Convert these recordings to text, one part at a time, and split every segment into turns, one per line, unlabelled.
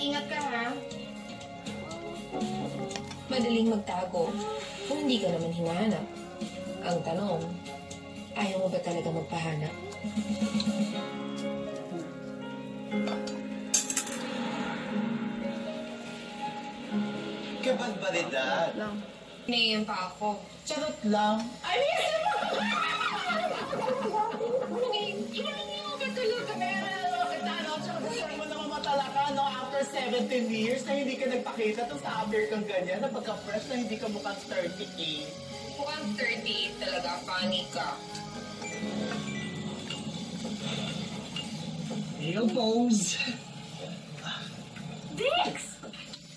Mag-ingat ka, ha? Madaling magtago kung hindi ka naman hinahanap. Ang tanong, ayaw mo ba talaga magpahanap?
Kabalbalidad
Ngayon pa ako.
Charot lang mo 110 years na hindi ka nagpakita tapos na-appear kang ganyan na pagka-fresh na hindi ka mukhang 38.
Mukhang 38 talaga, funny ka.
Yung pose!
Dix!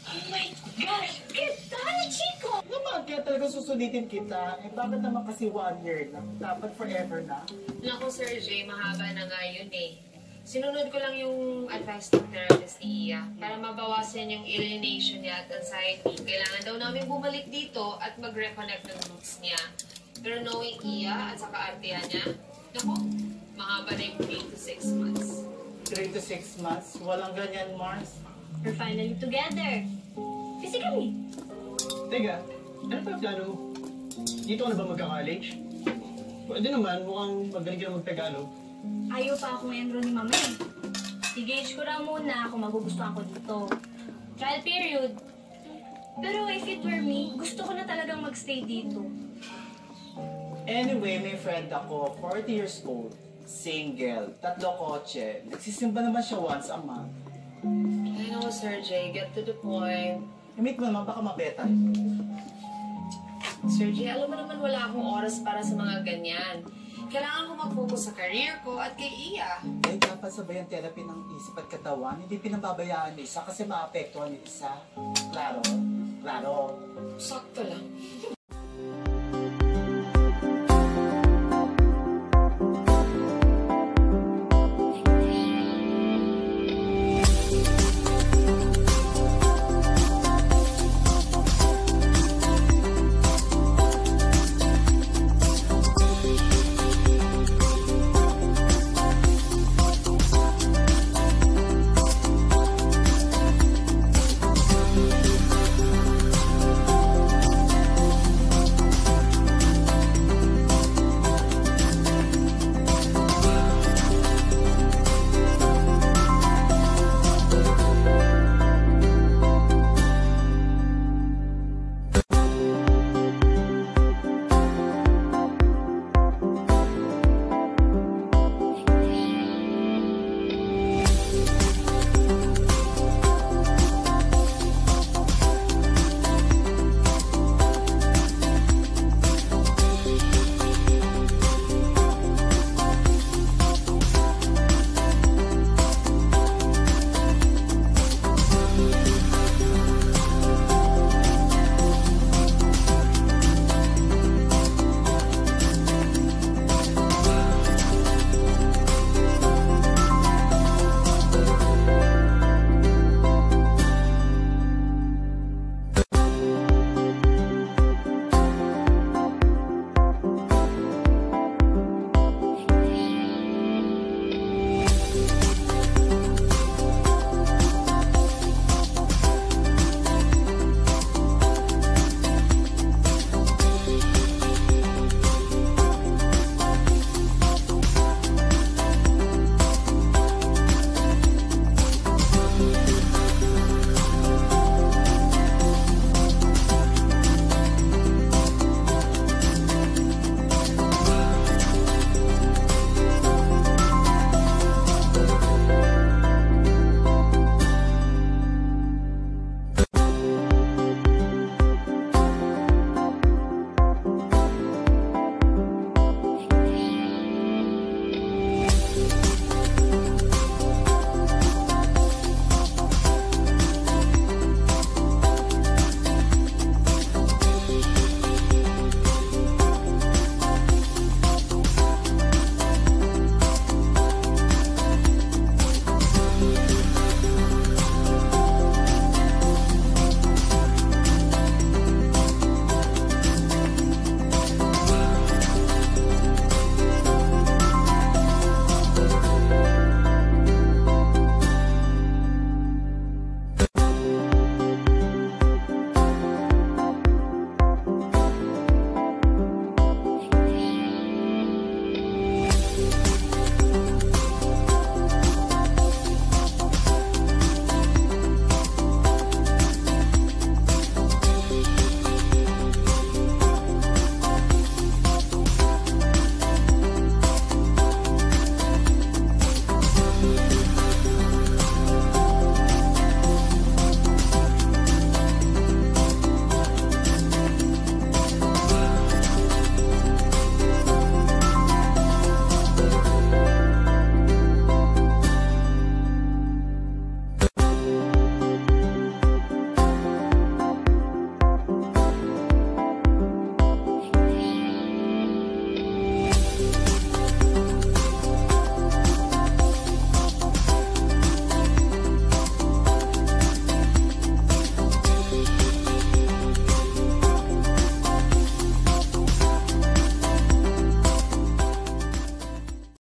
Oh my gosh! Kita ni Chico!
Naman, kaya talaga susunitin kita. Eh, bakit naman kasi one year na? Dapat forever na?
Naku, Sir Jay, mahaba na nga yun eh. Sinunod ko lang yung advice ng therapist ni Iya para mabawasan yung alienation niya at anxiety. Kailangan daw namin bumalik dito at mag-reconnect ng roots niya. Pero knowing Iya at saka artiya niya, naku, mahaba na yung 3 to 6 months.
3 to 6 months, walang ganyan, Mars.
We're finally together. Physically.
Teka, ano pa plano mo? Dito ka na ba magka-college? Pwede naman, mukhang magaling ka na mag-Tagalog.
Ayaw pa akong enroll ni Mama eh. I-gauge ko lang muna kung magugustuhan ko dito. Trial period. Pero if it were me, gusto ko na talagang magstay dito.
Anyway, may friend ako, 40 years old, single, tatlo kotse. Nagsisimba naman siya once a month.
I know, Sir Jay, get to the point.
I-meet mo naman, baka mabeta.
Sir Jay, alam mo naman wala akong oras para sa mga ganyan. Kailangan ko mag-focus sa career ko at kay Iya.
Eh, dapat sabay ang therapy ng isip at katawan. Hindi pinababayaan ng isa kasi maapektuhan ng isa. Klaro? Klaro?
Sakto lang.